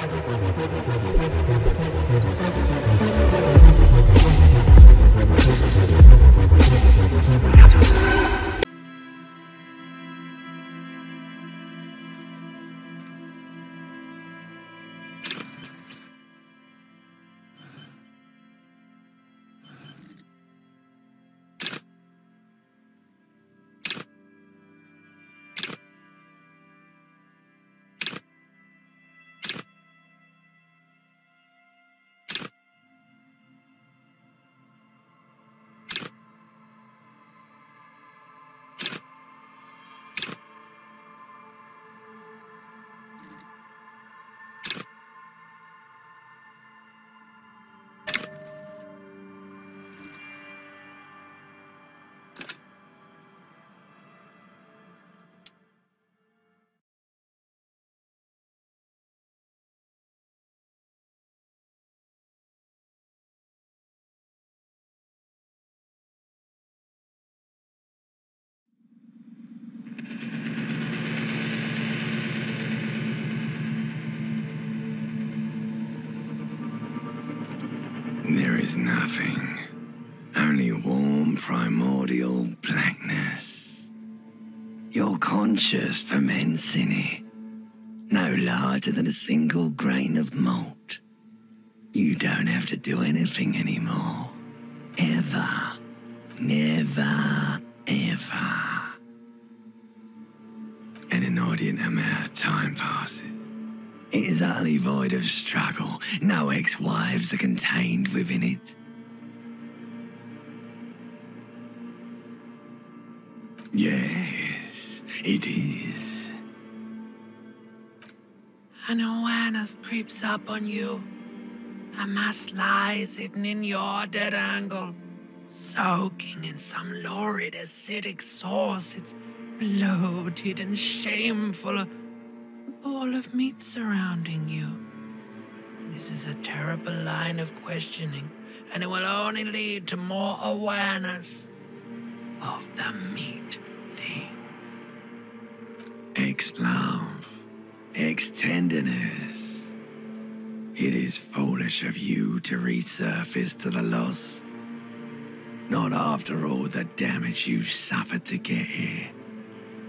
thank is nothing. Only warm primordial blackness. You're conscious ferments in it. No larger than a single grain of malt. You don't have to do anything anymore. Ever. Never, ever. An inordinate amount of time passes. It is utterly void of struggle. No ex-wives are contained within it. Yes, it is. An awareness creeps up on you. A mass lies hidden in your dead angle, soaking in some lurid acidic sauce. It's bloated and shameful. Ball of meat surrounding you. This is a terrible line of questioning, and it will only lead to more awareness of the meat thing. Ex-love, ex-tenderness. It is foolish of you to resurface to the loss. Not after all the damage you've suffered to get here.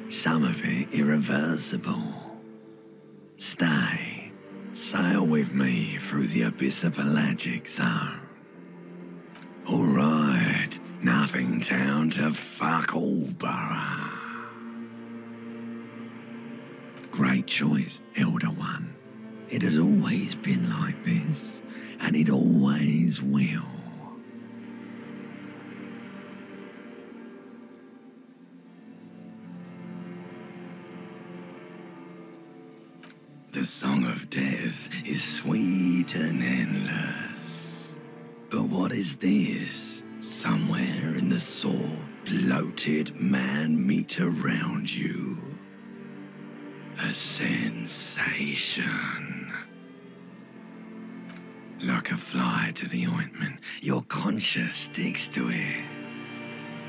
Some of it irreversible. Stay. Sail with me through the abyss of pelagic zone. All right. Nothing town to fuck all borough. Great choice, Elder One. It has always been like this, and it always will. Song of death is sweet and endless. But what is this? Somewhere in the sore, bloated man meat around you. A sensation. Like a fly to the ointment, your conscience sticks to it.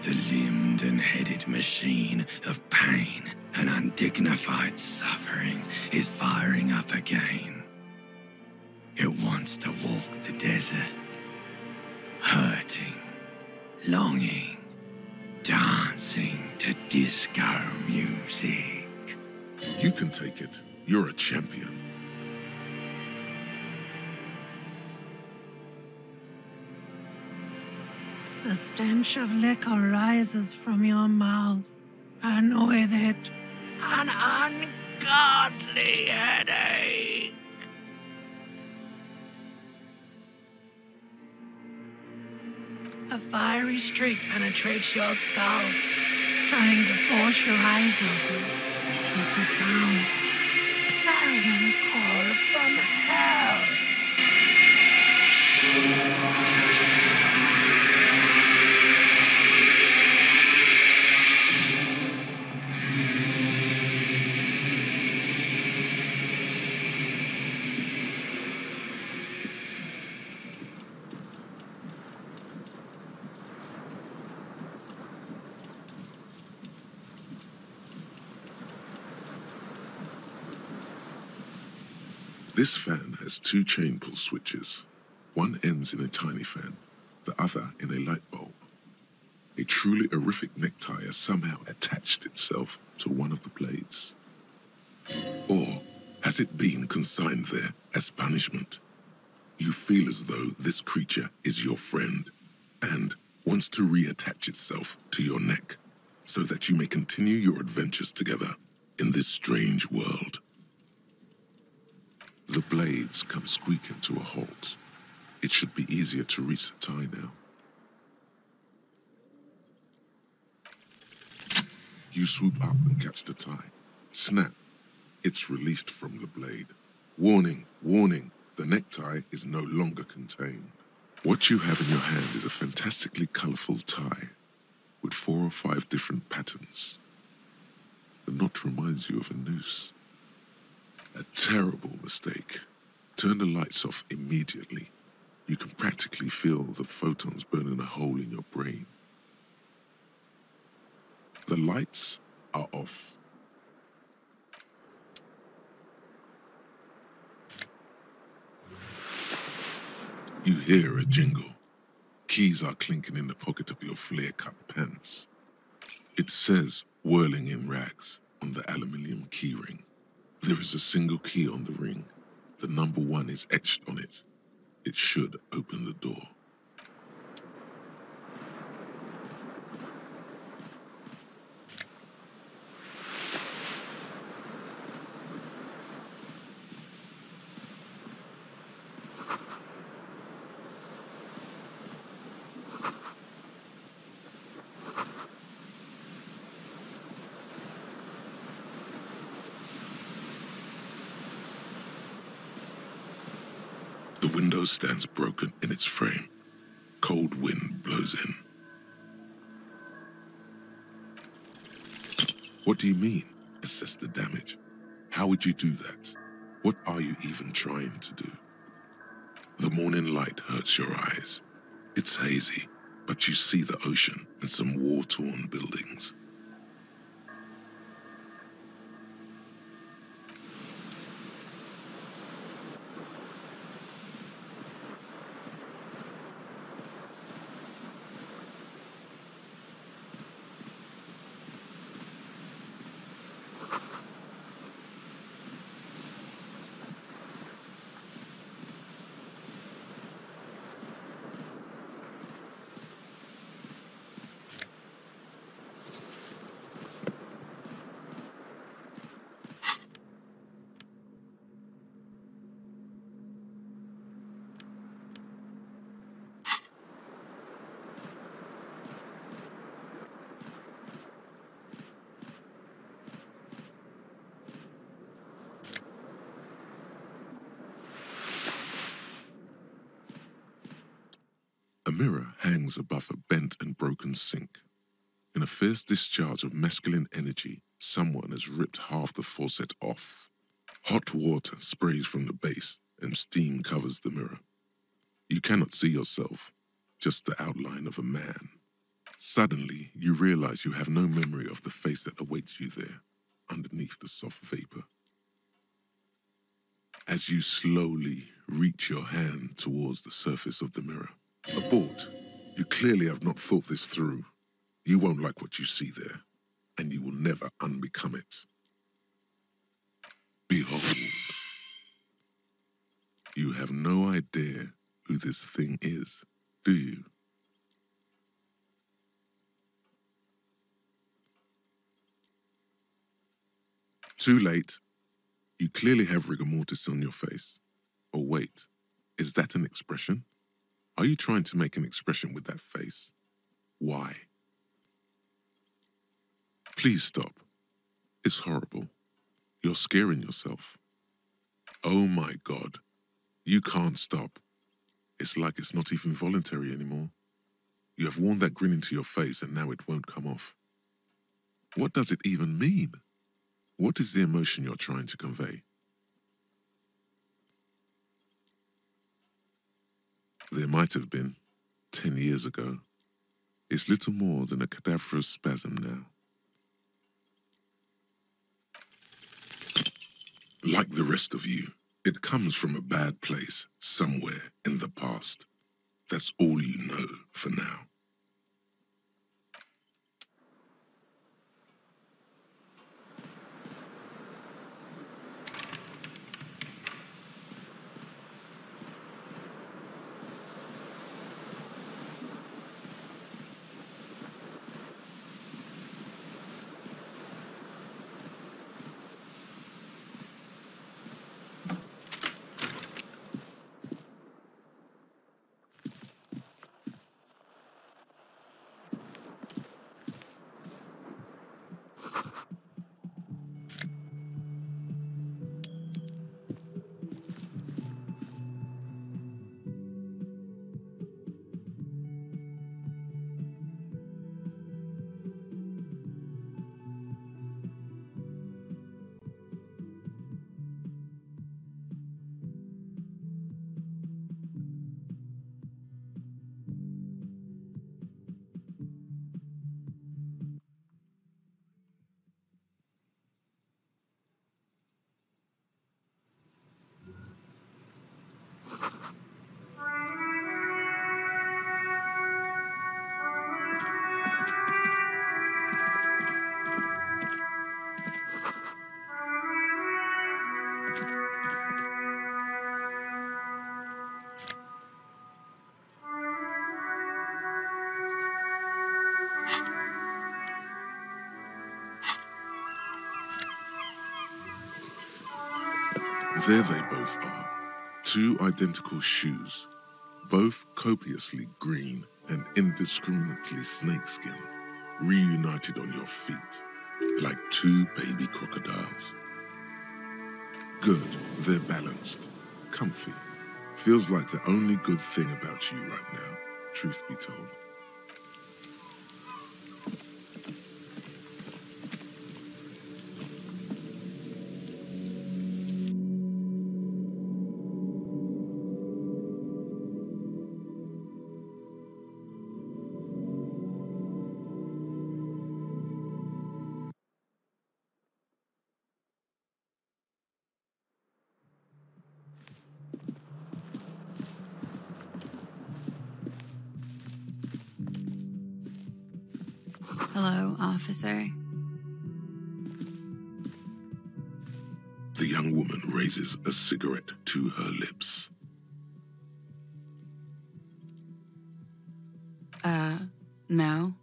The limbed and headed machine of pain and undignified suffering is firing up again. It wants to walk the desert, hurting, longing, dancing to disco music. You can take it. You're a champion. The stench of liquor rises from your mouth, and with it, an ungodly headache. A fiery streak penetrates your skull, trying to force your eyes open. It's a sound, a clarion call from hell. This fan has two chain pull switches. One ends in a tiny fan, the other in a light bulb. A truly horrific necktie has somehow attached itself to one of the blades. Or has it been consigned there as punishment? You feel as though this creature is your friend and wants to reattach itself to your neck so that you may continue your adventures together in this strange world. The blades come squeaking to a halt. It should be easier to reach the tie now. You swoop up and catch the tie. Snap. It's released from the blade. Warning, warning, the necktie is no longer contained. What you have in your hand is a fantastically colorful tie with four or five different patterns. The knot reminds you of a noose. A terrible mistake. Turn the lights off immediately. You can practically feel the photons burning a hole in your brain. The lights are off. You hear a jingle. Keys are clinking in the pocket of your flare-cut pants. It says, whirling in rags, on the aluminium keyring. There is a single key on the ring. The number one is etched on it. It should open the door. The window stands broken in its frame. Cold wind blows in. What do you mean, assess the damage? How would you do that? What are you even trying to do? The morning light hurts your eyes. It's hazy, but you see the ocean and some war-torn buildings. A above a bent and broken sink. In a fierce discharge of masculine energy, someone has ripped half the faucet off. Hot water sprays from the base, and steam covers the mirror. You cannot see yourself, just the outline of a man. Suddenly, you realize you have no memory of the face that awaits you there, underneath the soft vapor. As you slowly reach your hand towards the surface of the mirror, abort, you clearly have not thought this through. You won't like what you see there, and you will never unbecome it. Behold. You have no idea who this thing is, do you? Too late. You clearly have rigor mortis on your face. Or wait, is that an expression? Are you trying to make an expression with that face? Why? Please stop. It's horrible. You're scaring yourself. Oh my God. You can't stop. It's like it's not even voluntary anymore. You have worn that grin into your face and now it won't come off. What does it even mean? What is the emotion you're trying to convey? There might have been, ten years ago. It's little more than a cadaverous spasm now. Like the rest of you, It comes from a bad place somewhere in the past. That's all you know for now. Two identical shoes, both copiously green and indiscriminately snakeskin, reunited on your feet, like two baby crocodiles. Good, they're balanced, comfy. Feels like the only good thing about you right now, truth be told. Raises a cigarette to her lips. Uh, no.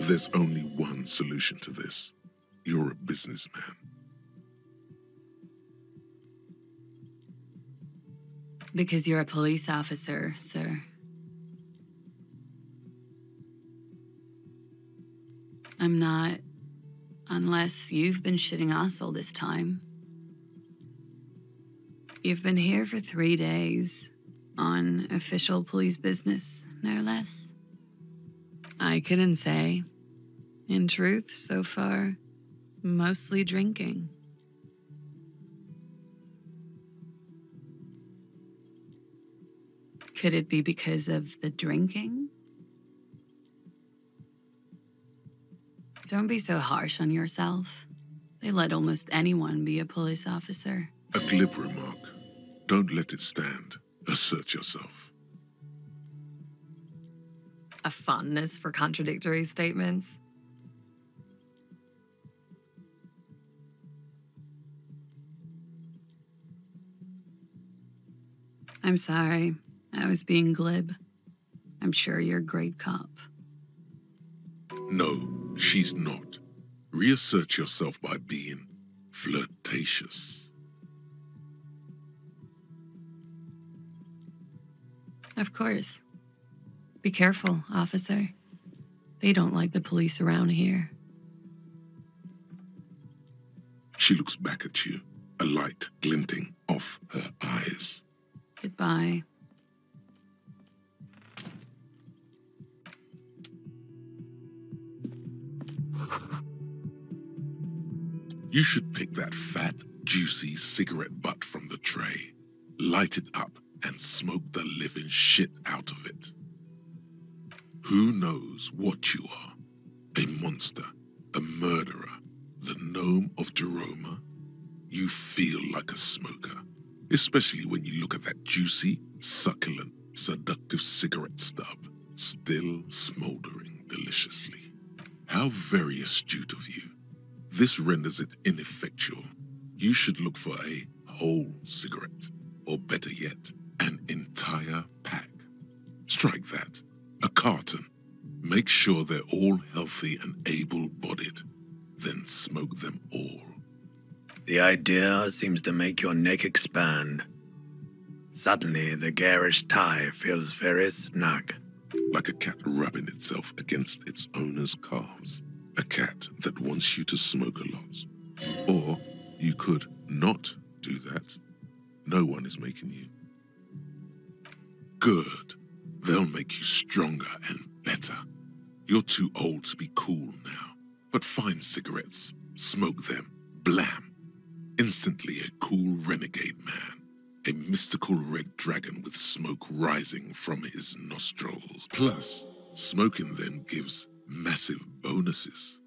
There's only one solution to this. You're a businessman. Because you're a police officer, sir. I'm not. Unless you've been shitting us all this time. You've been here for three days. On official police business, no less. I couldn't say. In truth, so far, mostly drinking. Could it be because of the drinking? Don't be so harsh on yourself. They let almost anyone be a police officer. A glib remark. Don't let it stand. Assert yourself. A fondness for contradictory statements. I'm sorry. I was being glib. I'm sure you're a great cop. No, she's not. Reassert yourself by being flirtatious. Of course. Be careful, officer. They don't like the police around here. She looks back at you, a light glinting off her eyes. Goodbye. You should pick that fat, juicy cigarette butt from the tray, light it up, and smoke the living shit out of it. Who knows what you are? A monster, a murderer, the gnome of Jeroma, you feel like a smoker, especially when you look at that juicy, succulent, seductive cigarette stub still smoldering deliciously. How very astute of you. This renders it ineffectual. You should look for a whole cigarette, or better yet, an entire pack. Strike that. A carton. Make sure they're all healthy and able bodied. Then smoke them all. The idea seems to make your neck expand. Suddenly, the garish tie feels very snug. Like a cat rubbing itself against its owner's calves. A cat that wants you to smoke a lot. Or you could not do that. No one is making you. Good. They'll make you stronger and better. You're too old to be cool now. But find cigarettes, smoke them, blam. Instantly a cool renegade man. A mystical red dragon with smoke rising from his nostrils. Plus, smoking them gives massive bonuses.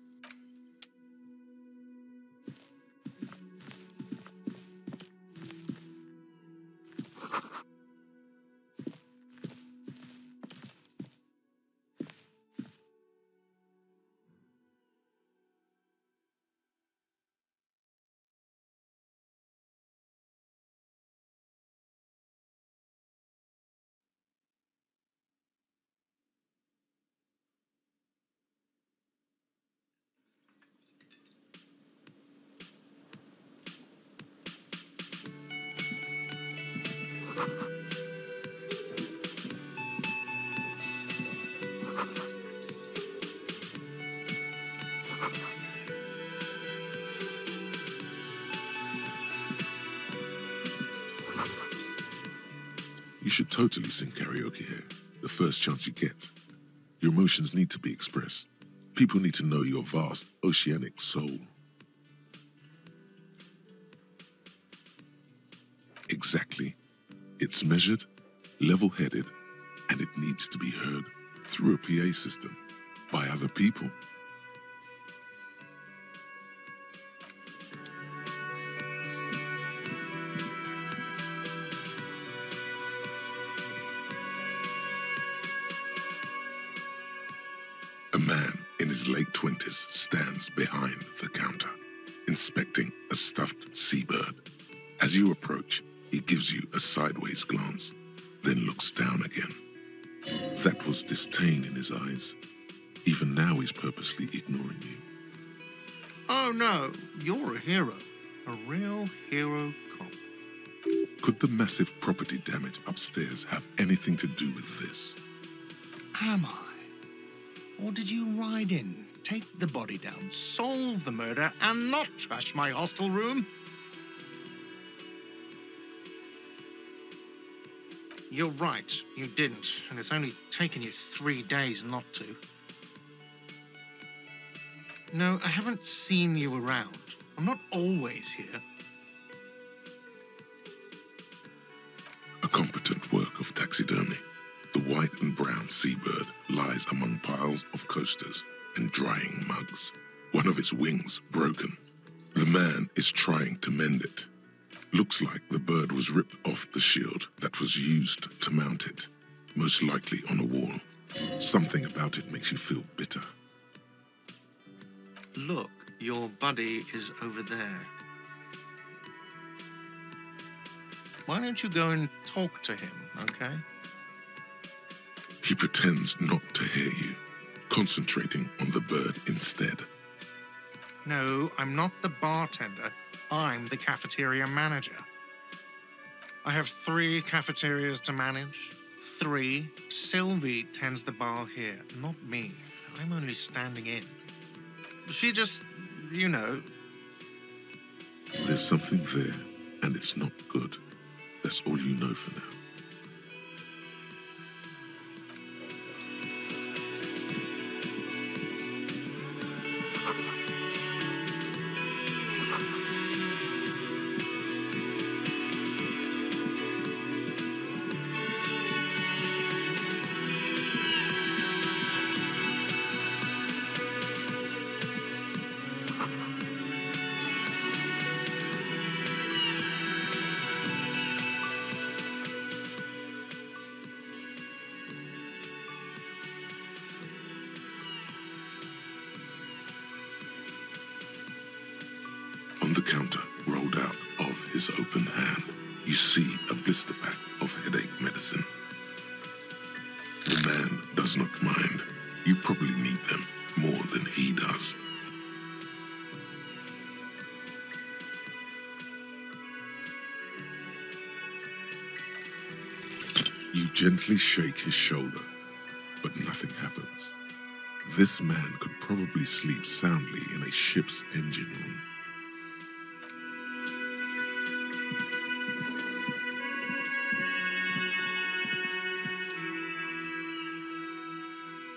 You should totally sing karaoke here, the first chance you get. Your emotions need to be expressed. People need to know your vast oceanic soul. Exactly. It's measured, level headed, and it needs to be heard through a PA system by other people. Sideways glance, then looks down again. That was disdain in his eyes. Even now, he's purposely ignoring you. Oh no, you're a hero. A real hero cop. Could the massive property damage upstairs have anything to do with this? Am I? Or did you ride in, take the body down, solve the murder, and not trash my hostel room? You're right, you didn't, and it's only taken you three days not to. No, I haven't seen you around. I'm not always here. A competent work of taxidermy. The white and brown seabird lies among piles of coasters and drying mugs. One of its wings broken. The man is trying to mend it. Looks like the bird was ripped off the shield that was used to mount it, most likely on a wall. Something about it makes you feel bitter. Look, your buddy is over there. Why don't you go and talk to him, okay? He pretends not to hear you, concentrating on the bird instead. No, I'm not the bartender. I'm the cafeteria manager. I have three cafeterias to manage. Three. Sylvie tends the bar here, not me. I'm only standing in. She just, you know, There's something there, and it's not good. That's all you know for now. Sleep soundly in a ship's engine room.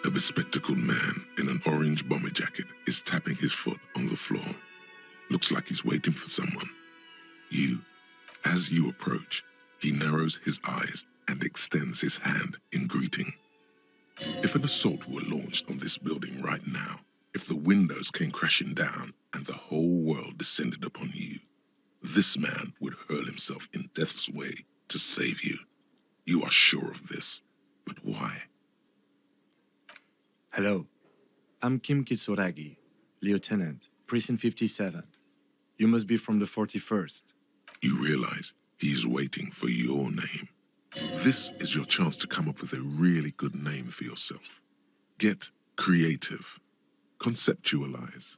A bespectacled man in an orange bomber jacket is tapping his foot on the floor. Looks like he's waiting for someone. You, as you approach, he narrows his eyes and extends his hand in greeting. If an assault were launched on this building right now, windows came crashing down and the whole world descended upon you, this man would hurl himself in death's way to save you. You are sure of this, but why? Hello. I'm Kim Kitsuragi, Lieutenant, Precinct 57. You must be from the 41st. You realize he's waiting for your name. This is your chance to come up with a really good name for yourself. Get creative. Conceptualize.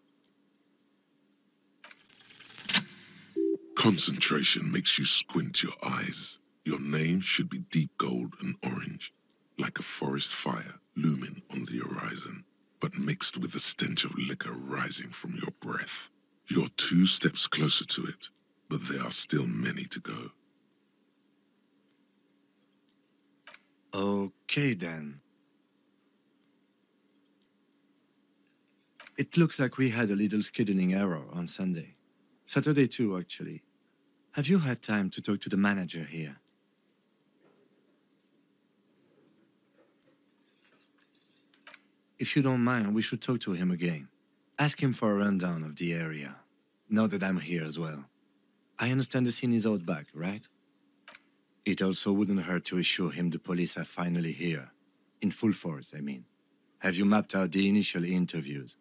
Concentration makes you squint your eyes. Your name should be deep gold and orange, like a forest fire looming on the horizon, but mixed with the stench of liquor rising from your breath. You're two steps closer to it, but there are still many to go. Okay then. It looks like we had a little scheduling error on Sunday. Saturday too, actually. Have you had time to talk to the manager here? If you don't mind, we should talk to him again. Ask him for a rundown of the area. Now that I'm here as well. I understand the scene is out back, right? It also wouldn't hurt to assure him the police are finally here. In full force, I mean. Have you mapped out the initial interviews?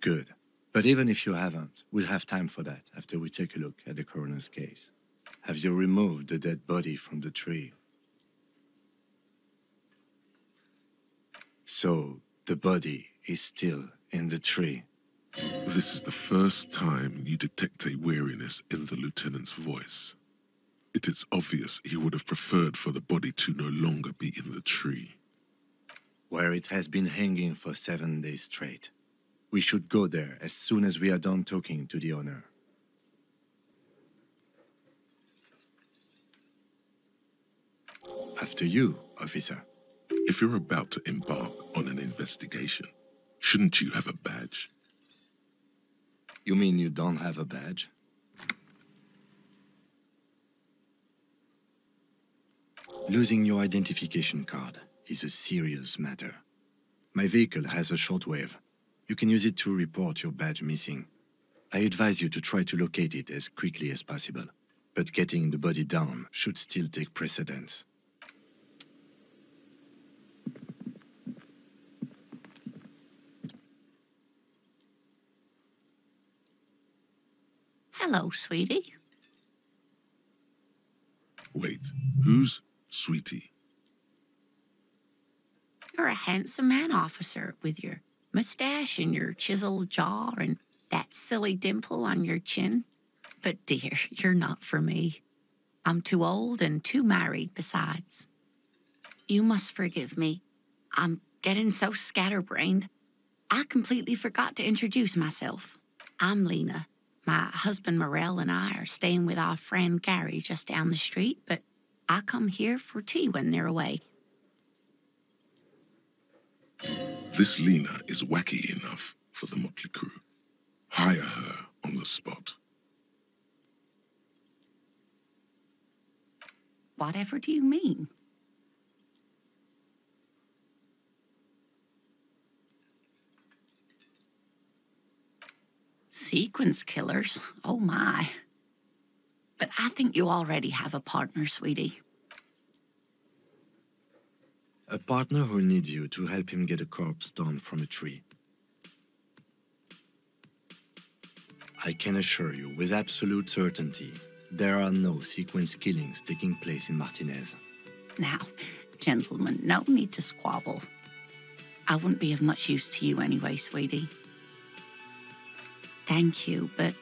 Good. But even if you haven't, we'll have time for that after we take a look at the coroner's case. Have you removed the dead body from the tree? So, the body is still in the tree. This is the first time you detect a weariness in the lieutenant's voice. It is obvious he would have preferred for the body to no longer be in the tree. Where it has been hanging for seven days straight. We should go there as soon as we are done talking to the owner. After you, officer. If you're about to embark on an investigation, shouldn't you have a badge? You mean you don't have a badge? Losing your identification card is a serious matter. My vehicle has a shortwave. You can use it to report your badge missing. I advise you to try to locate it as quickly as possible, but getting the body down should still take precedence. Hello, sweetie. Wait, who's Sweetie? You're a handsome man, officer, with your mustache and your chiseled jaw and that silly dimple on your chin. But, dear, you're not for me. I'm too old and too married, besides. You must forgive me. I'm getting so scatterbrained. I completely forgot to introduce myself. I'm Lena. My husband Morell and I are staying with our friend Gary just down the street, but I come here for tea when they're away. This Lena is wacky enough for the motley crew. Hire her on the spot. Whatever do you mean? Sequence killers? Oh my. But I think you already have a partner, sweetie. A partner who needs you to help him get a corpse down from a tree. I can assure you with absolute certainty there are no sequence killings taking place in Martinaise. Now, gentlemen, no need to squabble. I wouldn't be of much use to you anyway, sweetie. Thank you, but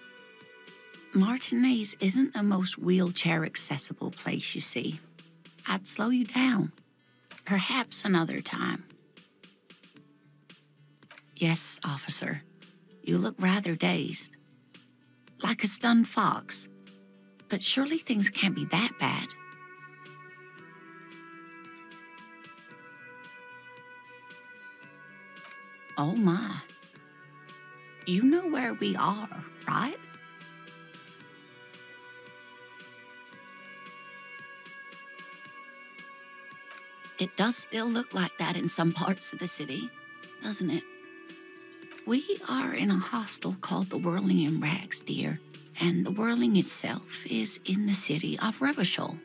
Martinaise isn't the most wheelchair accessible place, you see. I'd slow you down. Perhaps another time. Yes, officer. You look rather dazed. Like a stunned fox. But surely things can't be that bad. Oh my. You know where we are, right? It does still look like that in some parts of the city, doesn't it? We are in a hostel called the Whirling in Rags, dear, and the Whirling itself is in the city of Revachol.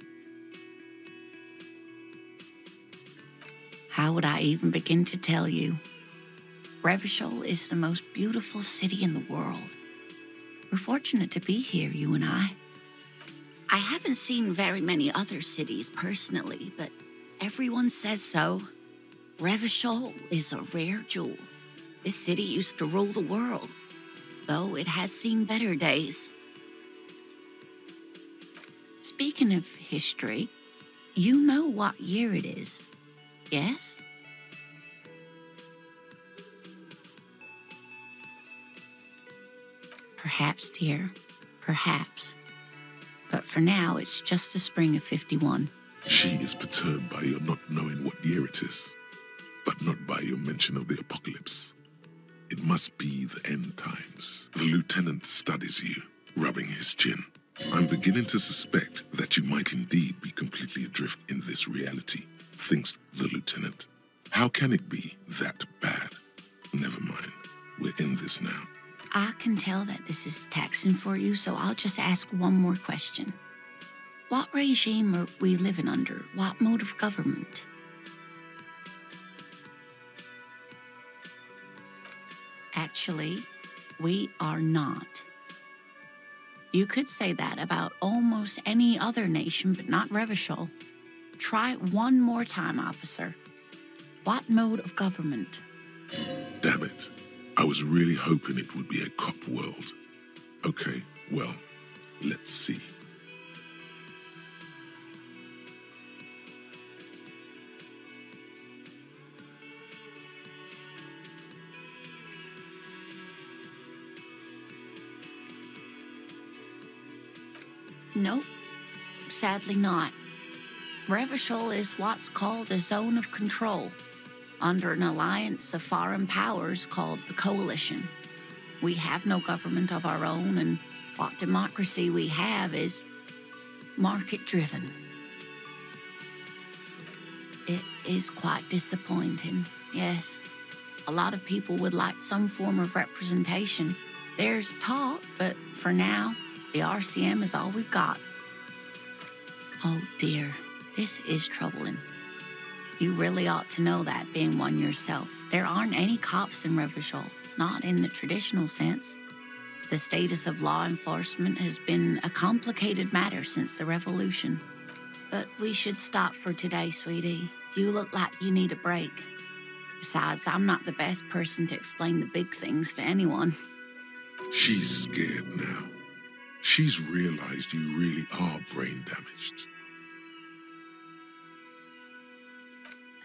How would I even begin to tell you? Revachol is the most beautiful city in the world. We're fortunate to be here, you and I. I haven't seen very many other cities personally, but everyone says so. Revachol is a rare jewel. This city used to rule the world, though it has seen better days. Speaking of history, you know what year it is, yes? Perhaps, dear, perhaps. But for now, it's just the spring of 51. She is perturbed by your not knowing what year it is, but not by your mention of the apocalypse. It must be the end times. The lieutenant studies you, rubbing his chin. I'm beginning to suspect that you might indeed be completely adrift in this reality, thinks the lieutenant. How can it be that bad? Never mind. We're in this now. I can tell that this is taxing for you, so I'll just ask one more question. What regime are we living under? What mode of government? Actually, we are not. You could say that about almost any other nation, but not Revachol. Try one more time, officer. What mode of government? Damn it. I was really hoping it would be a cop world. Okay, well, let's see. Nope, sadly not. Revachol is what's called a zone of control under an alliance of foreign powers called the Coalition. We have no government of our own, and what democracy we have is market driven. It is quite disappointing, yes. A lot of people would like some form of representation. There's talk, but for now, the RCM is all we've got. Oh dear, this is troubling. You really ought to know that, being one yourself. There aren't any cops in Revachol, not in the traditional sense. The status of law enforcement has been a complicated matter since the revolution. But we should stop for today, sweetie. You look like you need a break. Besides, I'm not the best person to explain the big things to anyone. She's scared now. She's realized you really are brain damaged.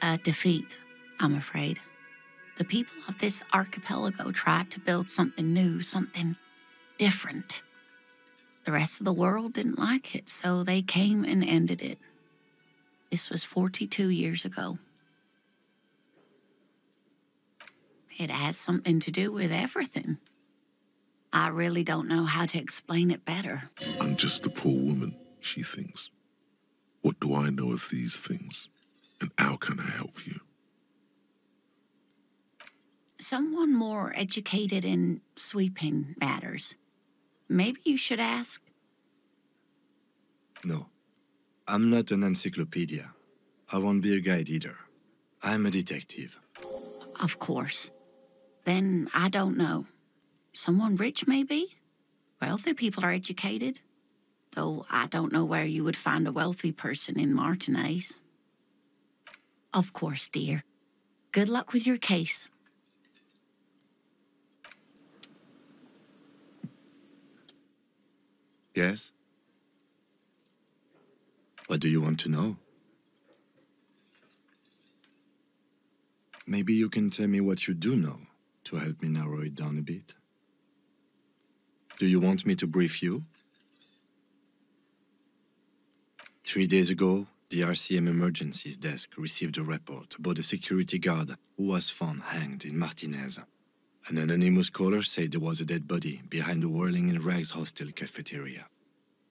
A defeat, I'm afraid. The people of this archipelago tried to build something new, something different. The rest of the world didn't like it, so they came and ended it. This was 42 years ago. It has something to do with everything. I really don't know how to explain it better. I'm just a poor woman, she thinks. What do I know of these things? And how can I help you? Someone more educated in sweeping matters. Maybe you should ask. No, I'm not an encyclopedia. I won't be a guide either. I'm a detective. Of course. Then I don't know. Someone rich, maybe? Wealthy people are educated, though I don't know where you would find a wealthy person in Martinaise. Of course, dear. Good luck with your case. Yes? What do you want to know? Maybe you can tell me what you do know to help me narrow it down a bit. Do you want me to brief you? Three days ago, the RCM Emergencies Desk received a report about a security guard who was found hanged in Martinaise. An anonymous caller said there was a dead body behind the Whirling in Rags hostel cafeteria.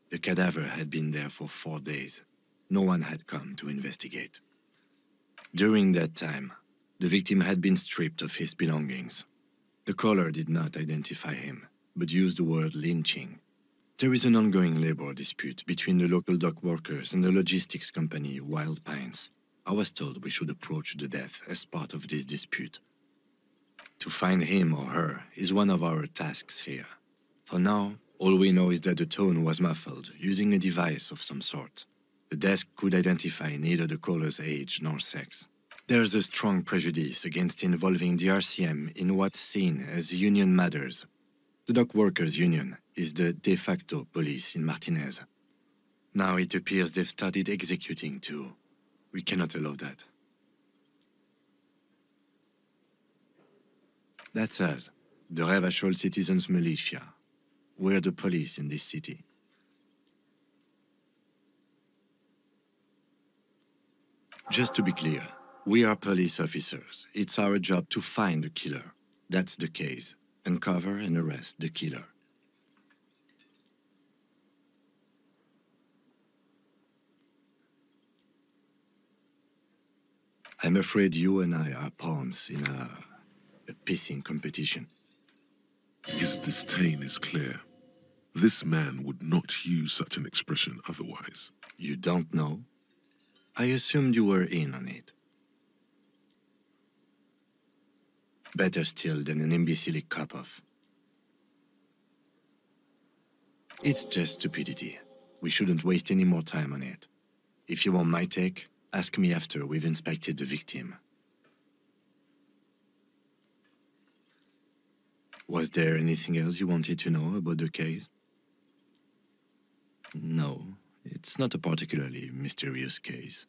The cadaver had been there for four days. No one had come to investigate. During that time, the victim had been stripped of his belongings. The caller did not identify him, but used the word lynching. There is an ongoing labor dispute between the local dock workers and the logistics company Wild Pines. I was told we should approach the death as part of this dispute. To find him or her is one of our tasks here. For now, all we know is that the tone was muffled using a device of some sort. The desk could identify neither the caller's age nor sex. There's a strong prejudice against involving the RCM in what's seen as union matters. The dock workers' union is the de facto police in Martinaise. Now it appears they've started executing too. We cannot allow that. That's us, the Revachol Citizens Militia. We're the police in this city. Just to be clear, we are police officers. It's our job to find the killer. That's the case. Uncover and arrest the killer. I'm afraid you and I are pawns in a, a pissing competition. His disdain is clear. This man would not use such an expression otherwise. You don't know? I assumed you were in on it. Better still than an imbecilic cop-off. It's just stupidity. We shouldn't waste any more time on it. If you want my take, ask me after we've inspected the victim. Was there anything else you wanted to know about the case? No, it's not a particularly mysterious case.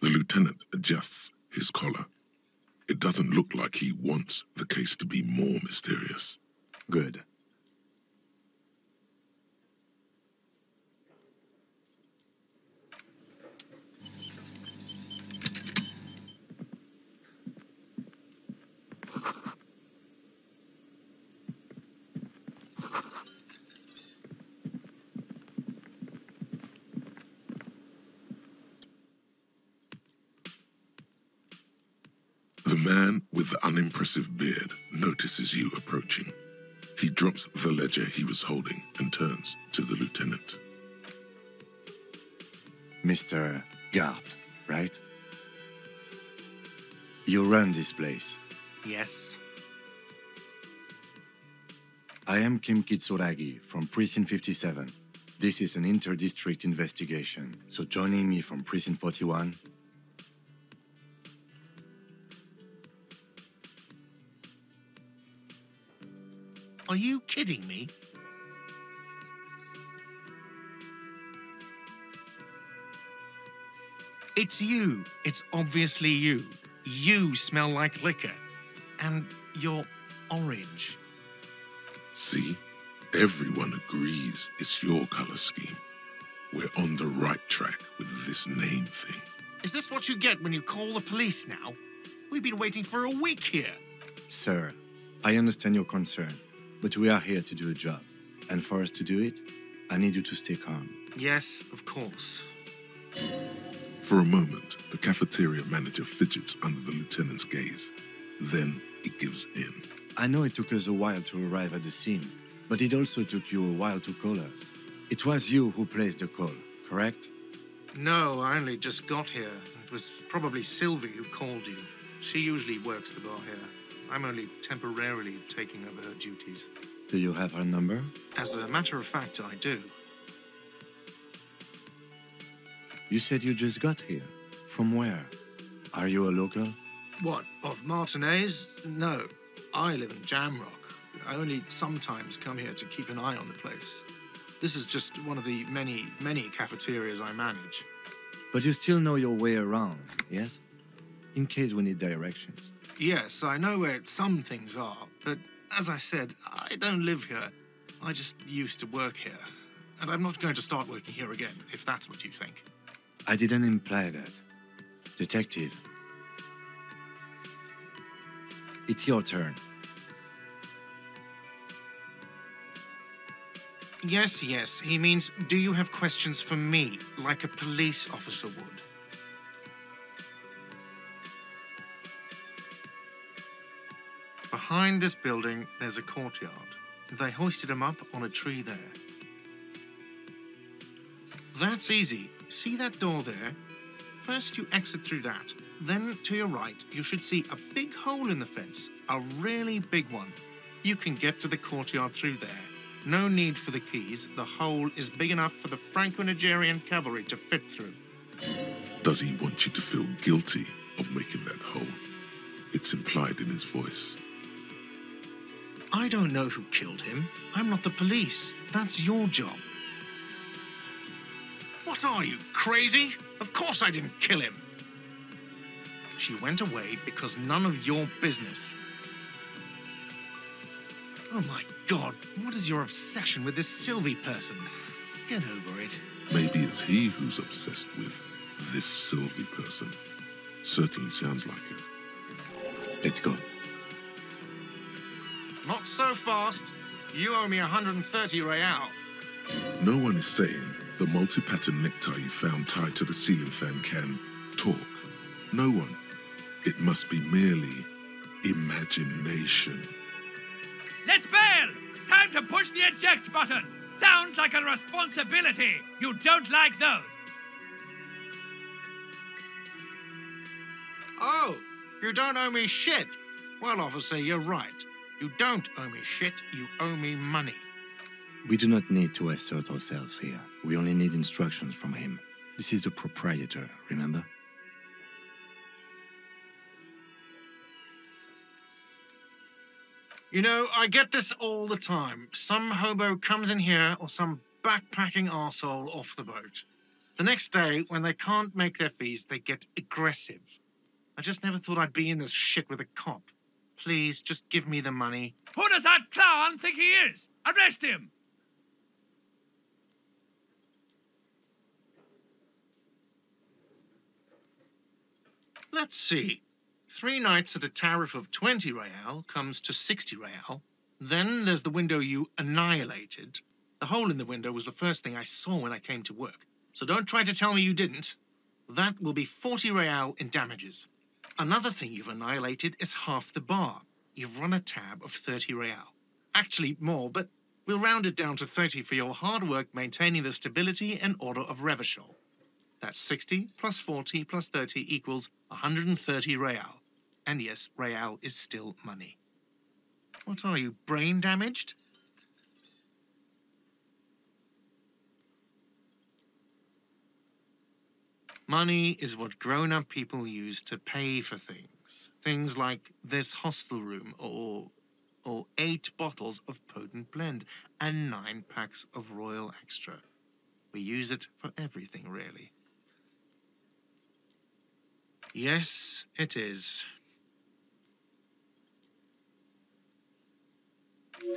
The lieutenant adjusts his collar. It doesn't look like he wants the case to be more mysterious. Good. The man with the unimpressive beard notices you approaching. He drops the ledger he was holding and turns to the lieutenant. Mr. Garte, right? You run this place. Yes. I am Kim Kitsuragi from Precinct 57. This is an inter-district investigation, so joining me from Precinct 41 Are you kidding me? It's you. It's obviously you. You smell like liquor. And you're orange. See? Everyone agrees it's your color scheme. We're on the right track with this name thing. Is this what you get when you call the police now? We've been waiting for a week here. Sir, I understand your concern, but we are here to do a job. And for us to do it, I need you to stay calm. Yes, of course. For a moment, the cafeteria manager fidgets under the lieutenant's gaze. Then he gives in. I know it took us a while to arrive at the scene, but it also took you a while to call us. It was you who placed the call, correct? No, I only just got here. It was probably Sylvie who called you. She usually works the bar here. I'm only temporarily taking over her duties. Do you have her number? As a matter of fact, I do. You said you just got here. From where? Are you a local? What, of Martinaise? No. I live in Jamrock. I only sometimes come here to keep an eye on the place. This is just one of the many, many cafeterias I manage. But you still know your way around, yes? In case we need directions. Yes, I know where some things are, but as I said, I don't live here. I just used to work here. And I'm not going to start working here again, if that's what you think. I didn't imply that. Detective. It's your turn. Yes, yes. He means, do you have questions for me, like a police officer would? Behind this building, there's a courtyard. They hoisted him up on a tree there. That's easy. See that door there? First, you exit through that. Then, to your right, you should see a big hole in the fence. A really big one. You can get to the courtyard through there. No need for the keys. The hole is big enough for the Franco-Nigerian cavalry to fit through. Does he want you to feel guilty of making that hole? It's implied in his voice. I don't know who killed him. I'm not the police. That's your job. What are you, crazy? Of course I didn't kill him. She went away because none of your business. Oh my god, what is your obsession with this Sylvie person? Get over it. Maybe it's he who's obsessed with this Sylvie person. Certainly sounds like it. Let's go. Not so fast. You owe me 130 real. No one is saying the multi-pattern necktie you found tied to the ceiling fan can talk. No one. It must be merely imagination. Let's bail! Time to push the eject button! Sounds like a responsibility! You don't like those! Oh, you don't owe me shit. Well, officer, you're right. You don't owe me shit, you owe me money. We do not need to assert ourselves here. We only need instructions from him. This is the proprietor, remember? You know, I get this all the time. Some hobo comes in here or some backpacking arsehole off the boat. The next day, when they can't make their fees, they get aggressive. I just never thought I'd be in this shit with a cop. Please, just give me the money. Who does that clown think he is? Arrest him! Let's see. Three nights at a tariff of 20 real comes to 60 real. Then there's the window you annihilated. The hole in the window was the first thing I saw when I came to work. So don't try to tell me you didn't. That will be 40 real in damages. Another thing you've annihilated is half the bar. You've run a tab of 30 real. Actually, more, but we'll round it down to 30 for your hard work maintaining the stability and order of Revachol. That's 60 plus 40 plus 30 equals 130 real. And yes, real is still money. What are you, brain damaged? Money is what grown up people use to pay for things. Things like this hostel room or or eight bottles of potent blend and nine packs of Royal Extra. We use it for everything, really. Yes, it is.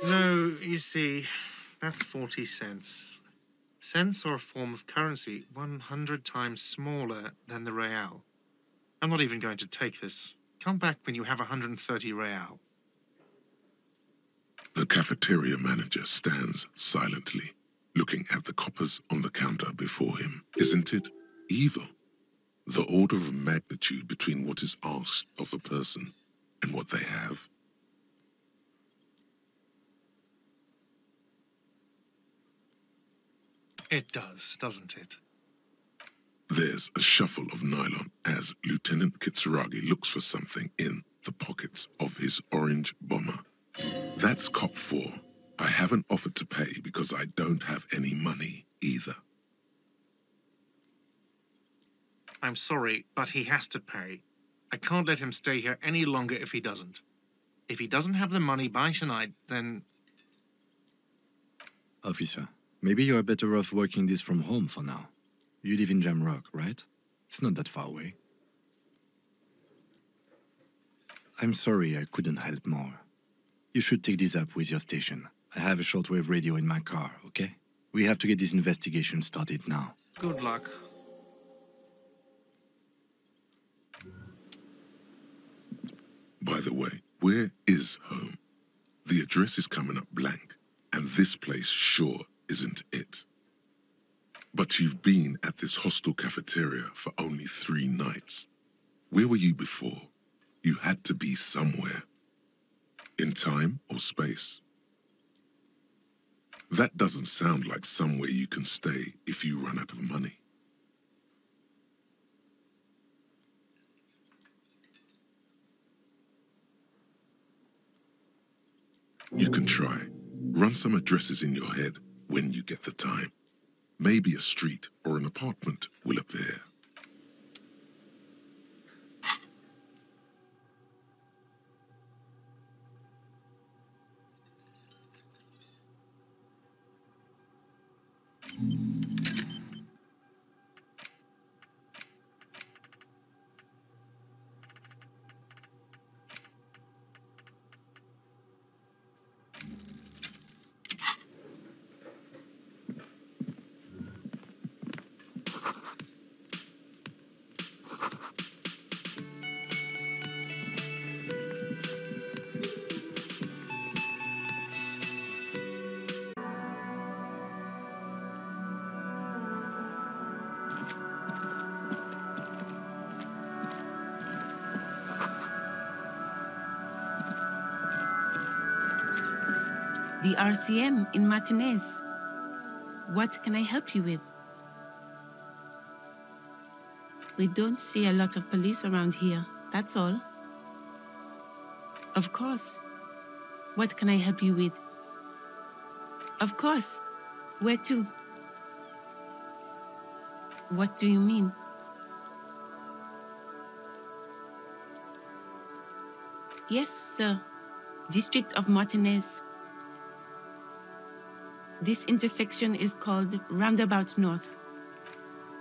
No, you see, that's 40 cents. A form of currency 100 times smaller than the real. I'm not even going to take this. Come back when you have 130 real. The cafeteria manager stands silently, looking at the coppers on the counter before him. Isn't it evil? The order of magnitude between what is asked of a person and what they have. It does, doesn't it? There's a shuffle of nylon as Lieutenant Kitsuragi looks for something in the pockets of his orange bomber. That's Cop 4, I haven't offered to pay because I don't have any money either. I'm sorry, but he has to pay. I can't let him stay here any longer if he doesn't. If he doesn't have the money by tonight, then Officer, maybe you're better off working this from home for now. You live in Jamrock, right? It's not that far away. I'm sorry I couldn't help more. You should take this up with your station. I have a shortwave radio in my car, okay? We have to get this investigation started now. good luck. By the way, where is home? The address is coming up blank, and this place sure isn't it. But you've been at this hostel cafeteria for only three nights. Where were you before? You had to be somewhere. In time or space? That doesn't sound like somewhere you can stay if you run out of money. You can try. Run some addresses in your head when you get the time. Maybe a street or an apartment will appear. The RCM in Martinaise. What can I help you with? We don't see a lot of police around here, that's all. Of course. What can I help you with? Of course. Where to? What do you mean? Yes, sir. District of Martinaise. This intersection is called Roundabout North.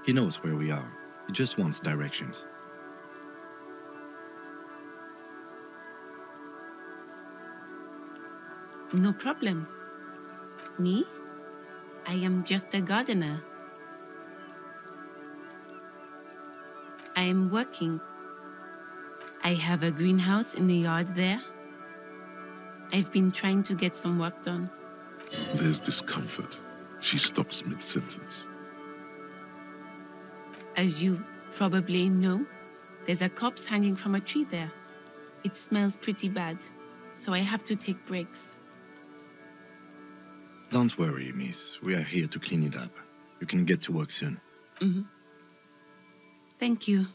He knows where we are. He just wants directions. No problem. Me? I am just a gardener. I am working. I have a greenhouse in the yard there. I've been trying to get some work done. There's discomfort. She stops mid sentence. As you probably know, there's a corpse hanging from a tree there. It smells pretty bad, so I have to take breaks. Don't worry, miss. We are here to clean it up. You can get to work soon. Mm-hmm. Thank you.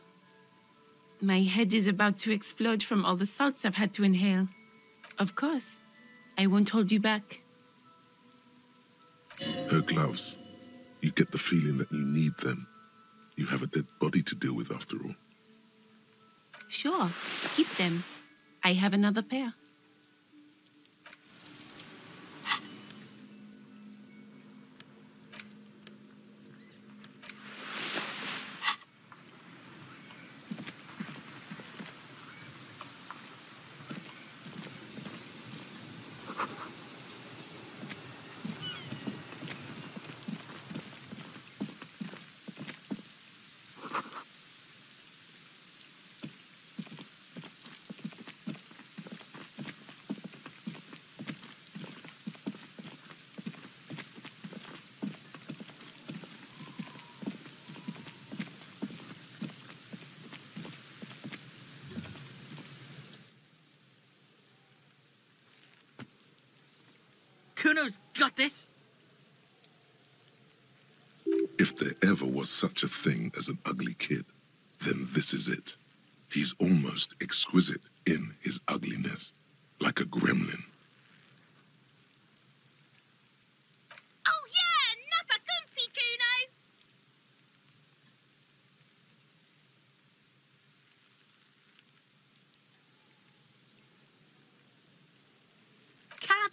My head is about to explode from all the salts I've had to inhale. Of course, I won't hold you back. Gloves. You get the feeling that you need them. You have a dead body to deal with after all. Sure, keep them. I have another pair. Cuno's got this. If there ever was such a thing as an ugly kid, then this is it. He's almost exquisite in his ugliness, like a gremlin.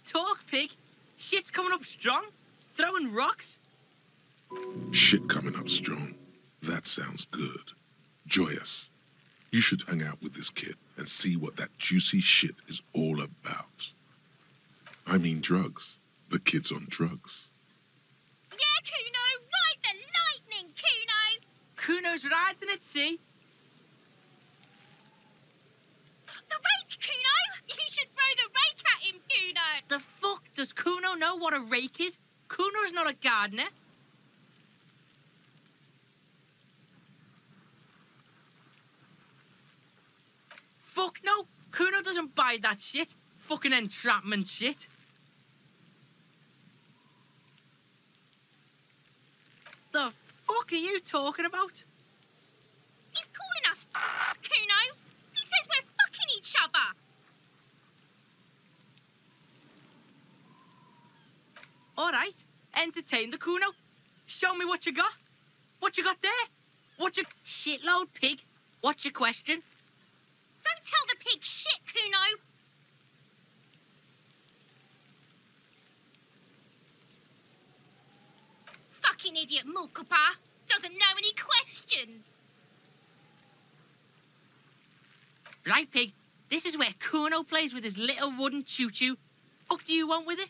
talk, pig. Shit's coming up strong. Throwing rocks. Shit coming up strong. That sounds good. Joyous. You should hang out with this kid and see what that juicy shit is all about. I mean drugs. The kid's on drugs. Yeah, Cuno, ride the lightning, Cuno! Cuno's riding it, see? The rake, Cuno! You should throw the rake at him, Cuno! The fuck does Cuno know what a rake is? Cuno's not a gardener. Fuck no! That shit. Fucking entrapment shit. The fuck are you talking about? He's calling us Cuno! He says we're fucking each other! All right, entertain the Cuno. Show me what you got. What you got there? What you shitload pig? What's your question? Don't tell the pig shit, Cuno! Fucking idiot Mulkapa! Doesn't know any questions! Right, pig. This is where Cuno plays with his little wooden choo-choo. Fuck do you want with it?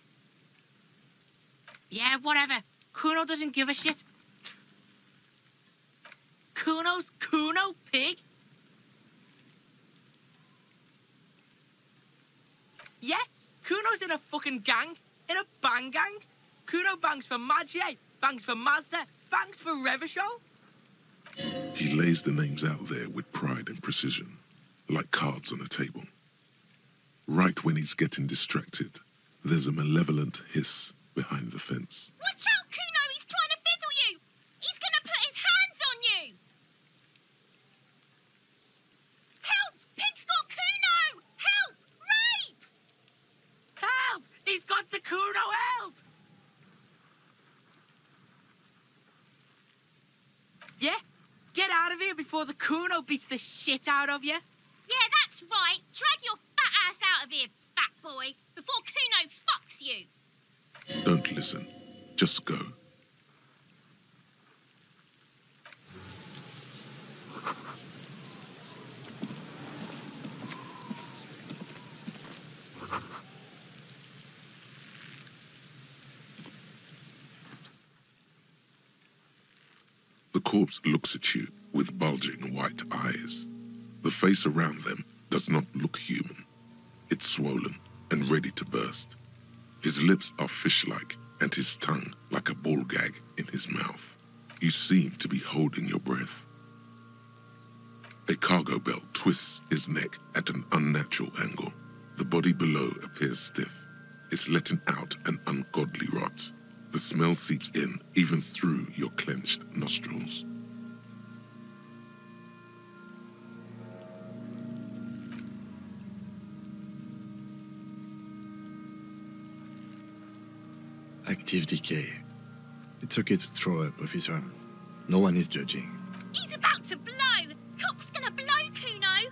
Yeah, whatever. Cuno doesn't give a shit. Cuno's Cuno, pig. Yeah, Cuno's in a fucking gang. In a bang gang. Cuno bangs for Magie, bangs for Mazda, bangs for Revachol. He lays the names out there with pride and precision, like cards on a table. Right when he's getting distracted, there's a malevolent hiss behind the fence. Watch out, Cuno! He's trying to fiddle you! He's gonna put his hands on you! Help! Pig's got Cuno! Help! Rape! Help! He's got the Cuno help! Yeah? Get out of here before the Cuno beats the shit out of you. Yeah, that's right. Drag your fat ass out of here, fat boy, before Cuno fucks you. Don't listen. Just go. The corpse looks at you with bulging white eyes. The face around them does not look human. It's swollen and ready to burst. His lips are fish-like and his tongue like a ball gag in his mouth. You seem to be holding your breath. A cargo belt twists his neck at an unnatural angle. The body below appears stiff. It's letting out an ungodly rot. The smell seeps in even through your clenched nostrils. Active decay. It's okay to throw up, officer. No one is judging. He's about to blow! Cop's gonna blow, Cuno!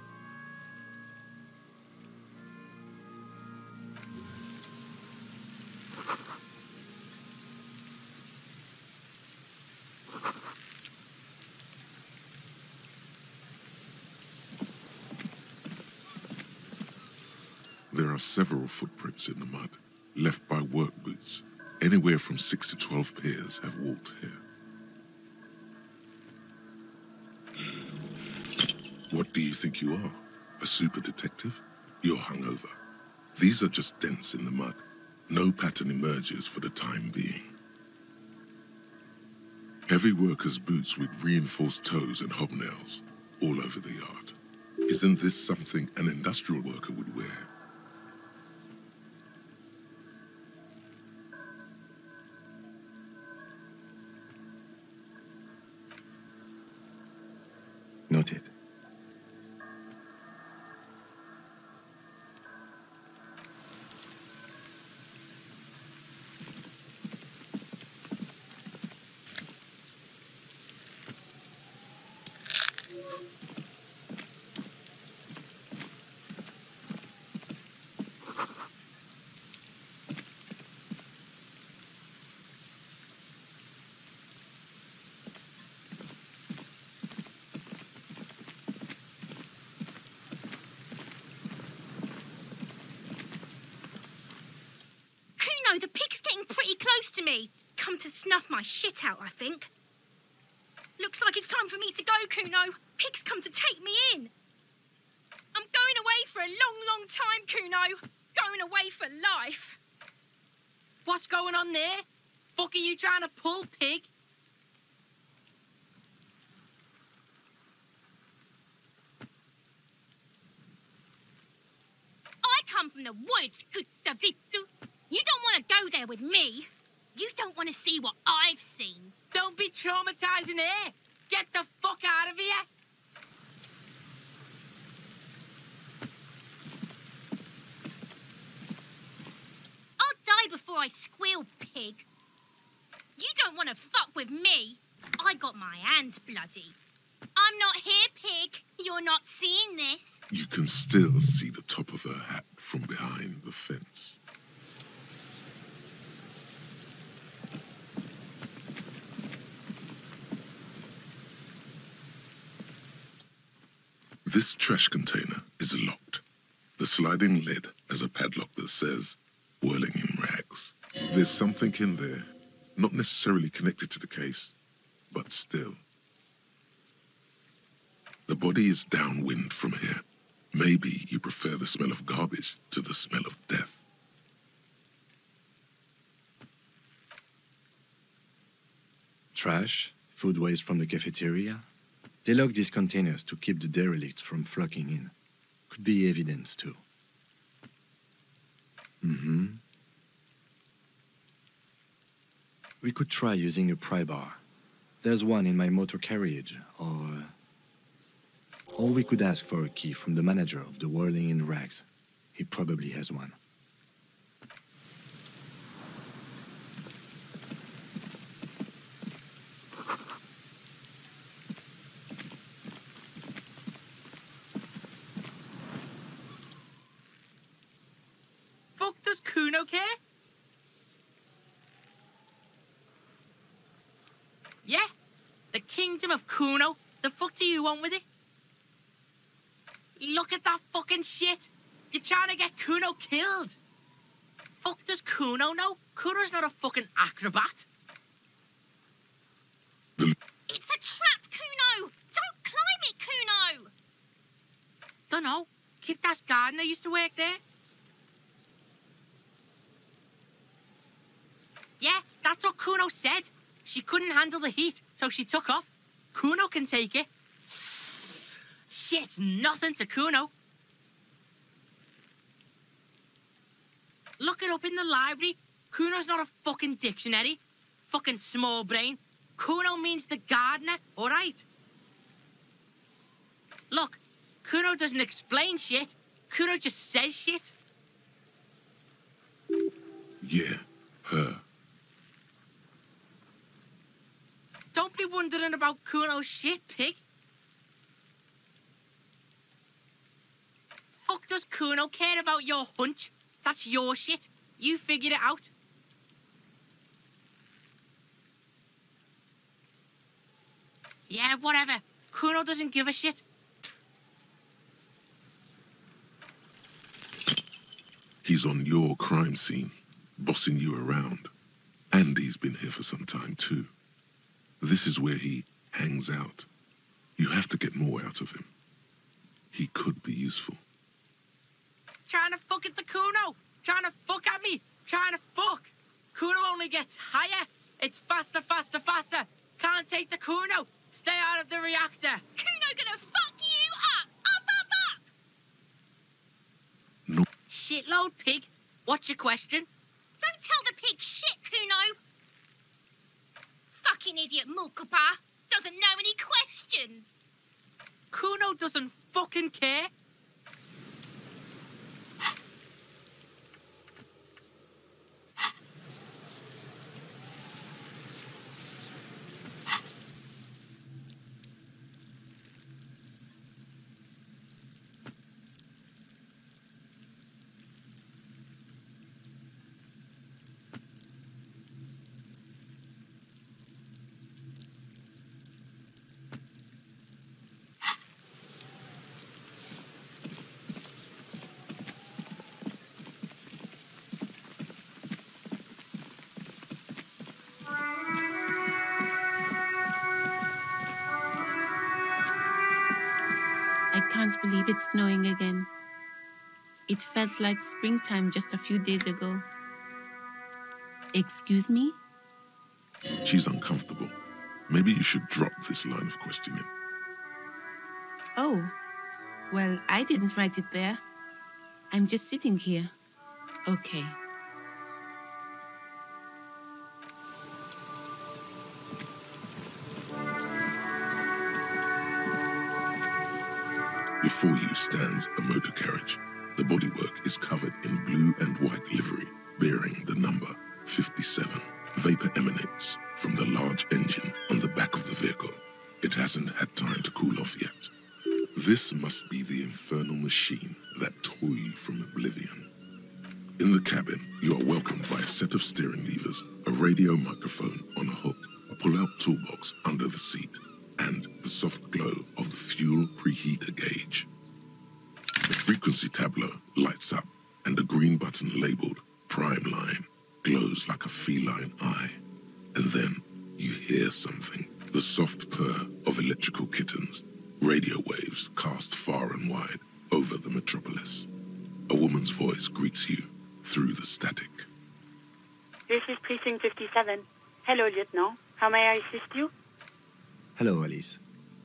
There are several footprints in the mud, left by work boots. Anywhere from six to twelve pairs have walked here. What do you think you are? A super detective? You're hungover. These are just dents in the mud. No pattern emerges for the time being. Heavy workers' boots with reinforced toes and hobnails all over the yard. Isn't this something an industrial worker would wear? Noted. My shit out, I think. Looks like it's time for me to go, Cuno. Pig's come to take me in. I'm going away for a long, long time, Cuno. Going away for life. What's going on there? Fuck are you trying to pull, pig? I come from the woods, good You don't want to go there with me. You don't want to see what I've seen. Don't be traumatizing here. Get the fuck out of here. I'll die before I squeal, pig. You don't want to fuck with me. I got my hands bloody. I'm not here, pig. You're not seeing this. You can still see the top of her hat from behind the fence. This trash container is locked. The sliding lid has a padlock that says, whirling in rags. There's something in there, not necessarily connected to the case, but still. The body is downwind from here. Maybe you prefer the smell of garbage to the smell of death. Trash, food waste from the cafeteria. They lock these containers to keep the derelicts from flocking in. Could be evidence, too. Mm-hmm. We could try using a pry bar. There's one in my motor carriage, or... Or we could ask for a key from the manager of the Whirling in Rags. He probably has one. Fuck does Cuno care? Yeah, the kingdom of Cuno. The fuck do you want with it? Look at that fucking shit. You're trying to get Cuno killed. Fuck does Cuno know? Cuno's not a fucking acrobat. It's a trap, Cuno. Don't climb it, Cuno. Dunno. Kiptas gardener used to work there. Yeah, that's what Cuno said. She couldn't handle the heat, so she took off. Cuno can take it. Shit's nothing to Cuno. Look it up in the library. Cuno's not a fucking dictionary. Fucking small brain. Cuno means the gardener, alright? Look, Cuno doesn't explain shit. Cuno just says shit. Yeah, her. Don't be wondering about Cuno's shit, pig. Fuck does Cuno care about your hunch? That's your shit. You figured it out. Yeah, whatever. Cuno doesn't give a shit. He's on your crime scene, bossing you around. And he's been here for some time too. This is where he hangs out. You have to get more out of him. He could be useful. Trying to fuck at the Cuno. Trying to fuck at me. Trying to fuck. Cuno only gets higher. It's faster, faster, faster. Can't take the Cuno. Stay out of the reactor. Cuno gonna fuck you up. Up, up, up. No, Shitload pig. What's your question? Don't tell the pig shit, Cuno. Fucking idiot Mulkapa. Doesn't know any questions. Cuno doesn't fucking care. It's snowing again. It felt like springtime just a few days ago. Excuse me? She's uncomfortable. Maybe you should drop this line of questioning. Oh, well, I didn't write it there. I'm just sitting here. Okay. Before you stands a motor carriage. The bodywork is covered in blue and white livery, bearing the number 57. Vapor emanates from the large engine on the back of the vehicle. It hasn't had time to cool off yet. This must be the infernal machine that tore you from oblivion. In the cabin, you are welcomed by a set of steering levers, a radio microphone on a hook, a pull-out toolbox under the seat, and the soft glow of the fuel preheater gauge. The frequency tableau lights up, and a green button labeled Prime Line glows like a feline eye. And then you hear something the soft purr of electrical kittens, radio waves cast far and wide over the metropolis. A woman's voice greets you through the static. This is Precinct 57. Hello, Lieutenant. How may I assist you? Hello, Alice.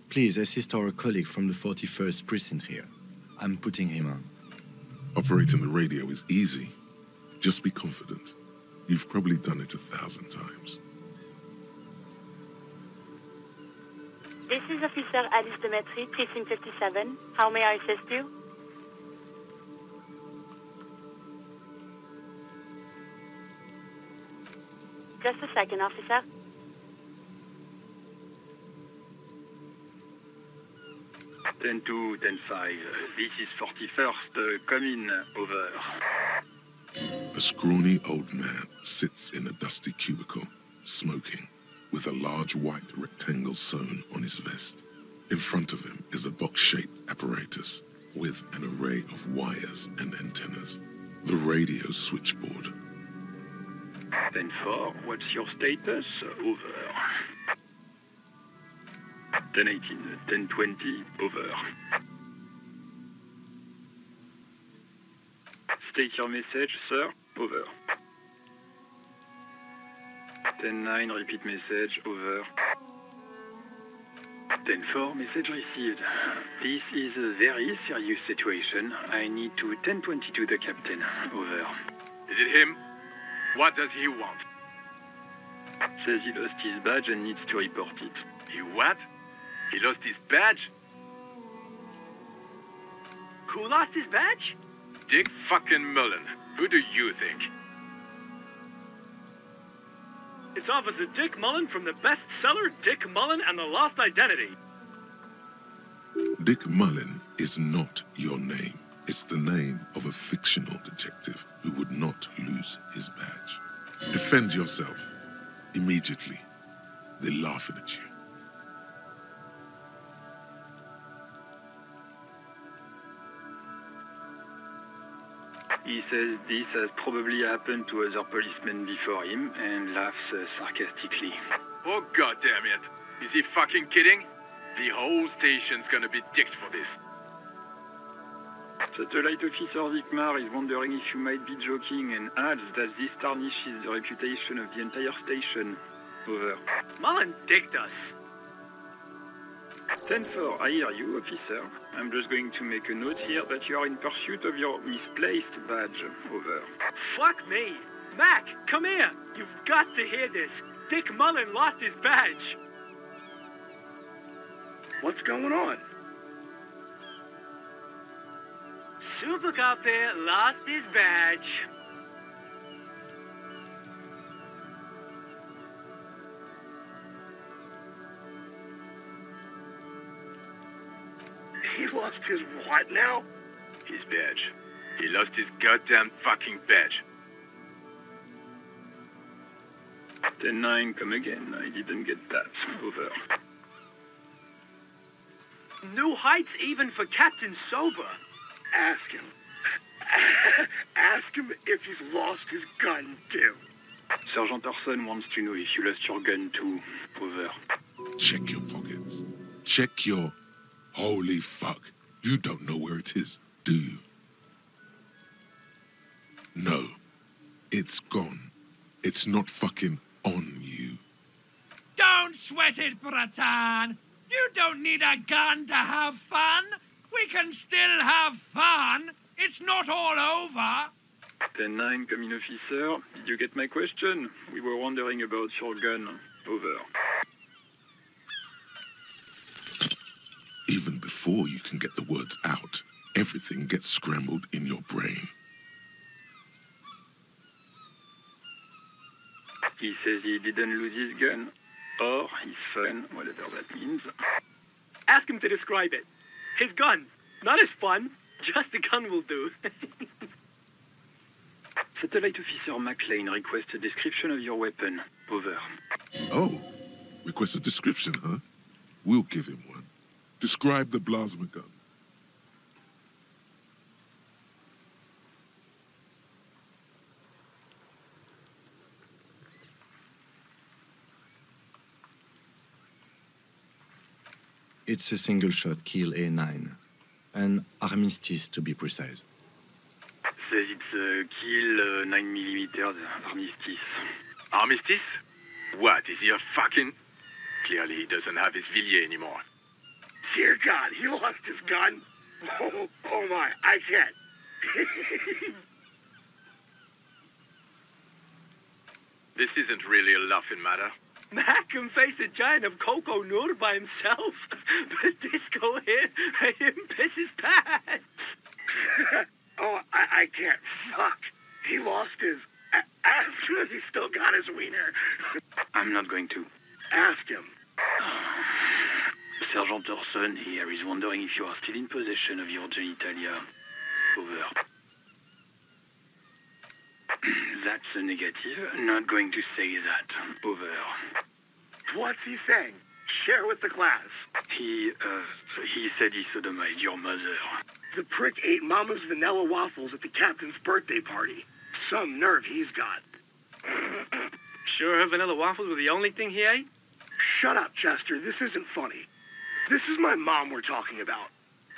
Please assist our colleague from the 41st precinct here. I'm putting him on. Operating the radio is easy. Just be confident. You've probably done it a thousand times. This is Officer Alice Demetri, Precinct 57. How may I assist you? Just a second, officer. Ten two, ten five. This is 41st. Uh, come in. Over. A scrawny old man sits in a dusty cubicle, smoking, with a large white rectangle sewn on his vest. In front of him is a box-shaped apparatus with an array of wires and antennas. The radio switchboard. Ten four. What's your status? Over. Ten eighteen. Ten twenty. Over. State your message, sir. Over. Ten nine. Repeat message. Over. Ten four. Message received. This is a very serious situation. I need to ten twenty to the captain. Over. Is it him? What does he want? Says he lost his badge and needs to report it. He what? He lost his badge? Who lost his badge? Dick fucking Mullen. Who do you think? It's Officer Dick Mullen from the bestseller Dick Mullen and the Lost Identity. Dick Mullen is not your name. It's the name of a fictional detective who would not lose his badge. Defend yourself. Immediately. They're laughing at you. He says this has probably happened to other policemen before him and laughs uh, sarcastically. Oh god damn it. Is he fucking kidding? The whole station's gonna be dicked for this. Satellite Officer Vicquemare is wondering if you might be joking and adds that this tarnishes the reputation of the entire station. Over. Mullen dicked us. 10-4, I hear you, officer. I'm just going to make a note here that you are in pursuit of your misplaced badge. Over. Fuck me. Mac, come here. You've got to hear this. Dick Mullen lost his badge. What's going on? Super Cop there lost his badge. He lost his what now? His badge. He lost his goddamn fucking badge. 10-9, come again. I didn't get that. Over. New heights even for Captain Sober. Ask him. Ask him if he's lost his gun, too. Sergeant Torson wants to know if you lost your gun too. Over. Check your pockets. Check your. Holy fuck. You don't know where it is, do you? No. It's gone. It's not fucking on you. Don't sweat it, Bratan. You don't need a gun to have fun. We can still have fun. It's not all over. 10-9, coming officer. Did you get my question? We were wondering about your gun. Over. Even before you can get the words out, everything gets scrambled in your brain. He says he didn't lose his gun. Or his fun, whatever that means. Ask him to describe it. His gun. Not his fun. Just the gun will do. Satellite Officer McLean requests a description of your weapon. Over. Oh, request a description, huh? We'll give him one. Describe the plasma gun. It's a single shot kill A9. An armistice, to be precise. Says it's a kill uh, 9mm armistice. Armistice? What, is he a fucking... Clearly he doesn't have his Villiers anymore. Dear God, he lost his gun. Oh, oh my, I can't. This isn't really a laughing matter. Mack can face a giant of Coco Nur by himself, but Disco here made him piss his pants. oh, I, I can't. Fuck. He lost his. a- Ask him if he still got his wiener. I'm not going to. Ask him. Sergeant Torson here is wondering if you are still in possession of your genitalia. Over. That's a negative. Not going to say that. Over. What's he saying? Share with the class. He, uh, he said he sodomized your mother. The prick ate Mama's vanilla waffles at the captain's birthday party. Some nerve he's got. Sure her vanilla waffles were the only thing he ate? Shut up, Chester. This isn't funny. This is my mom we're talking about.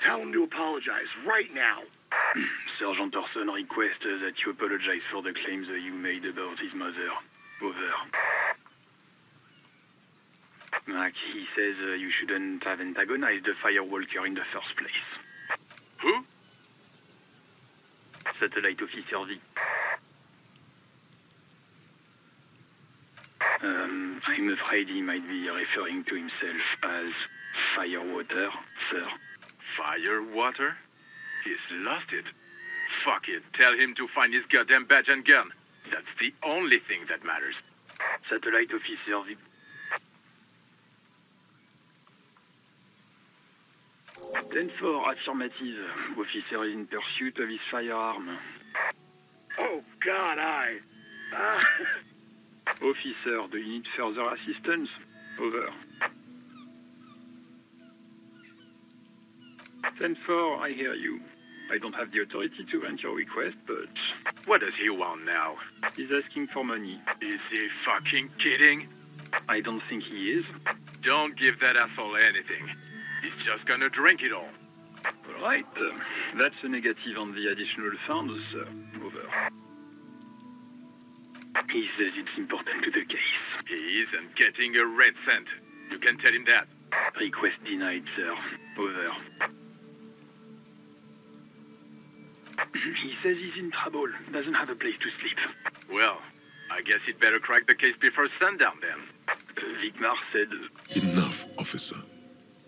Tell him to apologize right now. Sergeant Torson requests that you apologize for the claims that you made about his mother. Over. Mack, he says uh, you shouldn't have antagonized the Firewalker in the first place. Who? Satellite Officer V. Um, I'm afraid he might be referring to himself as Firewater, sir. Firewater? He's lost it. Fuck it. Tell him to find his goddamn badge and gun. That's the only thing that matters. Satellite Officer V. Ten four affirmative. Officer is in pursuit of his firearm. Oh, God, I. Ah. Officer, do you need further assistance? Over. Ten four, I hear you. I don't have the authority to grant your request, but What does he want now? he's asking for money. Is he fucking kidding? I don't think he is. Don't give that asshole anything. He's just gonna drink it all. All right, uh, that's a negative on the additional funds, sir. Over. He says it's important to the case. He isn't getting a red cent. You can tell him that. Request denied, sir. Over. he says he's in trouble. Doesn't have a place to sleep. Well, I guess he'd better crack the case before sundown then. Uh, Vicquemare said Enough, officer.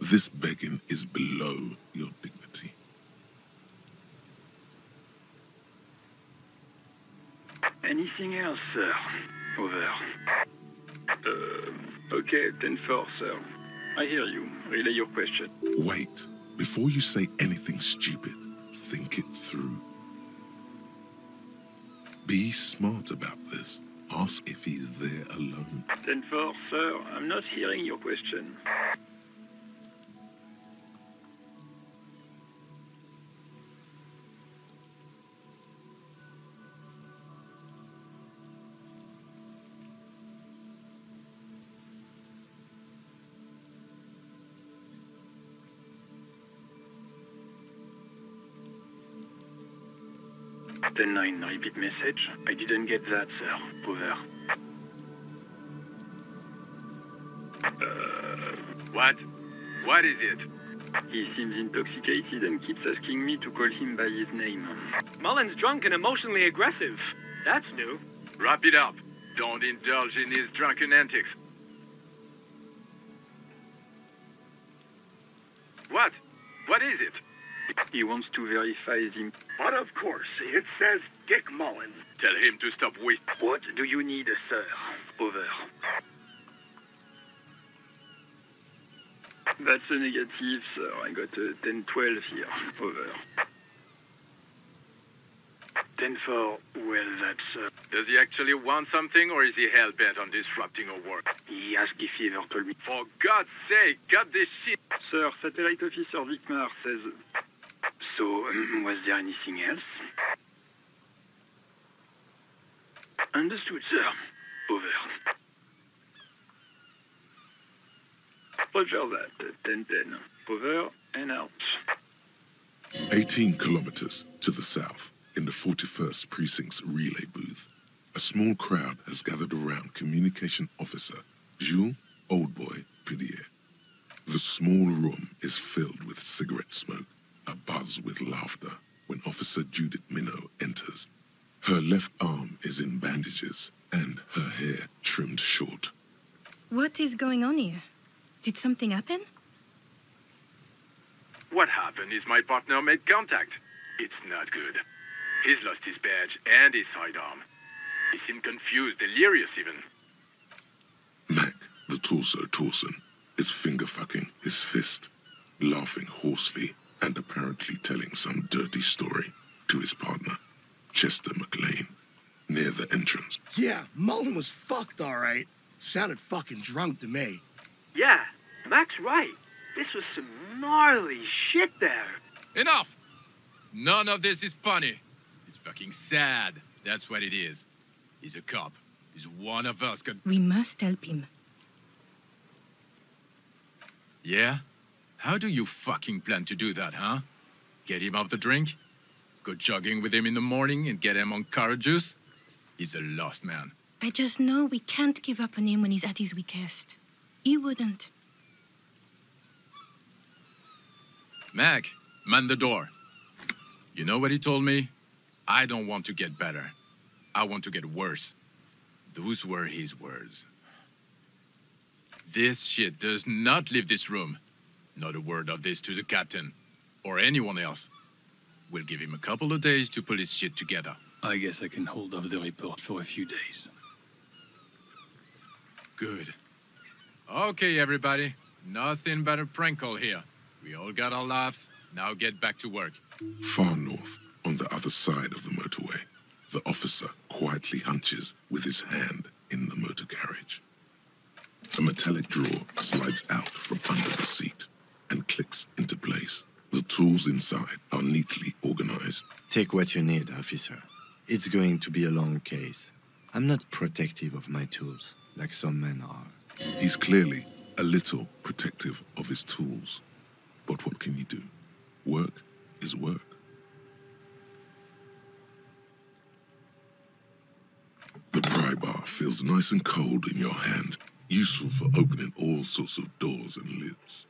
This begging is below your dignity. Anything else, sir? Over. Uh, okay, 10-4, sir. I hear you. Relay your question. Wait. Before you say anything stupid, think it through. Be smart about this. Ask if he's there alone. 10-4, sir. I'm not hearing your question. 10-9, repeat message. I didn't get that, sir. Over. Uh, what? What is it? He seems intoxicated and keeps asking me to call him by his name. Mullen's drunk and emotionally aggressive. That's new. Wrap it up. Don't indulge in his drunken antics. What? What is it? He wants to verify him. But of course, it says Dick Mullen. Tell him to stop wasting. What do you need, sir? Over. That's a negative, sir. I got a 10-12 here. Over. 10-4. Well, that's... Uh, Does he actually want something, or is he hell-bent on disrupting our work? he asked if he ever told me. For God's sake, cut this shit! Sir, Satellite Officer Vicquemare says... So, um, was there anything else? Understood, sir. Over. Roger that. 10-10. Over and out. 18 kilometers to the south, in the 41st Precinct's relay booth, a small crowd has gathered around Communication Officer Jules Oldboy Pidieu. The small room is filled with cigarette smoke, a buzz with laughter when Officer Judit Minot enters. Her left arm is in bandages and her hair trimmed short. What is going on here? Did something happen? What happened is my partner made contact. It's not good. He's lost his badge and his sidearm. He seemed confused, delirious even. Mack, the torso Torson, is finger fucking his fist, laughing hoarsely and apparently telling some dirty story to his partner, Chester McLean, near the entrance. Yeah, Mullen was fucked, all right. Sounded fucking drunk to me. Yeah, Mack's right. This was some gnarly shit there. Enough! None of this is funny. It's fucking sad. That's what it is. He's a cop. He's one of us. Con- We must help him. yeah? How do you fucking plan to do that, huh? Get him off the drink? Go jogging with him in the morning and get him on carrot juice? He's a lost man. I just know we can't give up on him when he's at his weakest. He wouldn't. Mack, man the door. You know what he told me? I don't want to get better. I want to get worse. Those were his words. This shit does not leave this room. Not a word of this to the captain or anyone else. We'll give him a couple of days to pull his shit together. I guess I can hold off the report for a few days. Good. Okay, everybody. Nothing but a prank call here. We all got our laughs. Now get back to work. Far north, on the other side of the motorway, the officer quietly hunches with his hand in the motor carriage. A metallic drawer slides out from under the seat and clicks into place. The tools inside are neatly organized. Take what you need, officer. It's going to be a long case. I'm not protective of my tools, like some men are. He's clearly a little protective of his tools. But what can you do? Work is work. The pry bar feels nice and cold in your hand, useful for opening all sorts of doors and lids.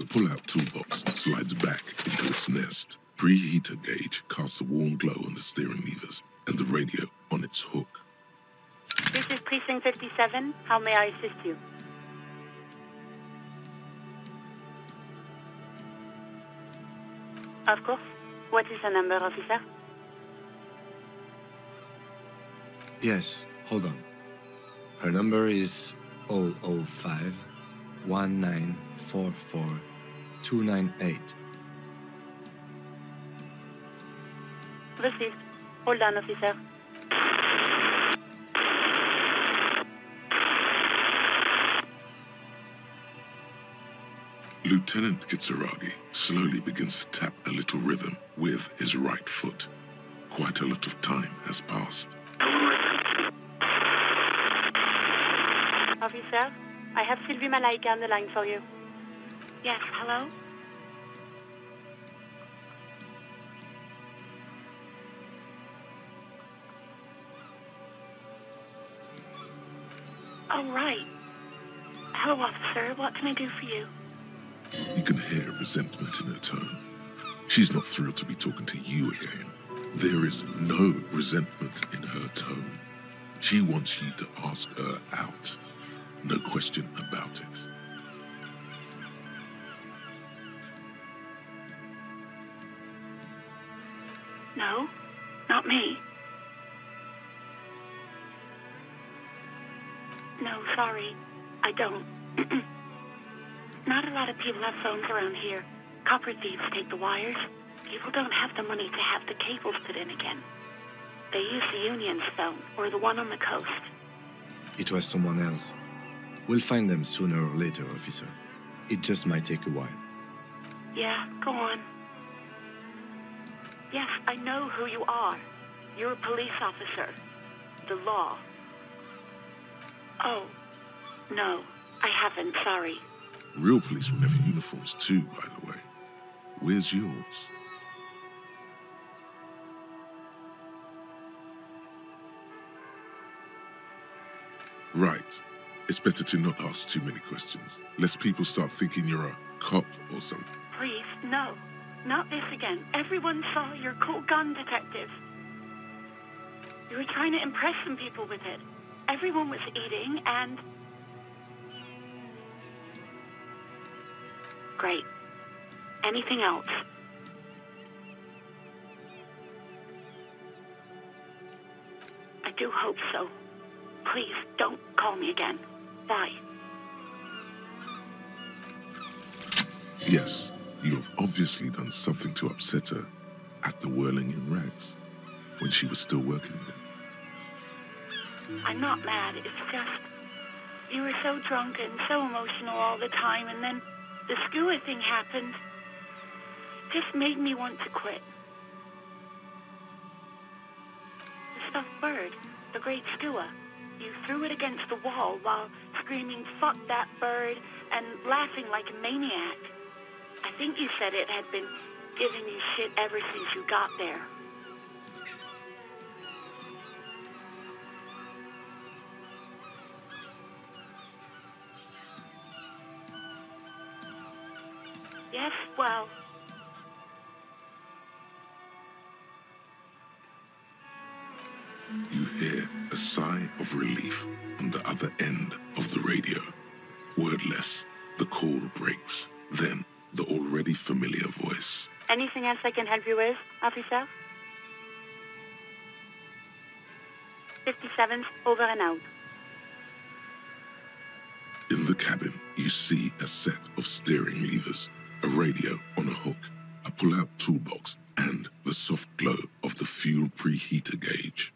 The pull-out toolbox slides back into its nest. Preheater gauge casts a warm glow on the steering levers and the radio on its hook. This is Precinct 57. How may I assist you? Of course. What is the number, officer? Yes, hold on. Her number is 005 1944 298. Received. Hold on, officer. Lieutenant Kitsuragi slowly begins to tap a little rhythm with his right foot. Quite a lot of time has passed. Officer, I have Sylvie Malaika on the line for you. Yes, hello? All right. Hello, officer. What can I do for you? You can hear resentment in her tone. She's not thrilled to be talking to you again. There is no resentment in her tone. She wants you to ask her out. No question about it. No, not me. No, sorry. I don't. not a lot of people have phones around here. Copper thieves take the wires. People don't have the money to have the cables put in again. They use the Union's phone, or the one on the coast. It was someone else. We'll find them sooner or later, officer. It just might take a while. Yeah, go on. Yes, I know who you are. You're a police officer. The law. Oh, no, I haven't, sorry. Real policemen have uniforms too, by the way. Where's yours? Right. It's better to not ask too many questions, lest people start thinking you're a cop or something. Please, no. Not this again. Everyone saw your cool gun detective. You were trying to impress some people with it. Everyone was eating, and... Great. Anything else? I do hope so. Please, don't call me again. Bye. Yes, you have obviously done something to upset her at the Whirling in Rags when she was still working there. I'm not mad. It's just you were so drunk and so emotional all the time, and then the skua thing happened. Just made me want to quit. The stuffed bird, the great skua. You threw it against the wall while screaming, fuck that bird, and laughing like a maniac. I think you said it had been giving you shit ever since you got there. Yes, well, You hear a sigh of relief on the other end of the radio. Wordless, the call breaks. Then, the already familiar voice. anything else I can help you with, officer? 57's over and out. In the cabin, you see a set of steering levers, a radio on a hook, a pull-out toolbox, and the soft glow of the fuel preheater gauge.